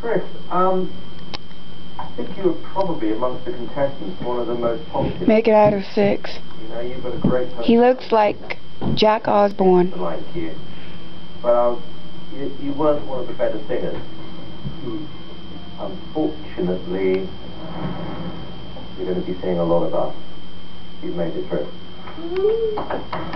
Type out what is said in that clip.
Chris, um, I think you were probably amongst the contestants one of the most positive. Make it out of six. You know, you've got a great He looks like Jack Osbourne. like you. But um, you, you weren't one of the better singers. Hmm. Unfortunately, you're going to be seeing a lot of us. You've made it through. Mm-hmm.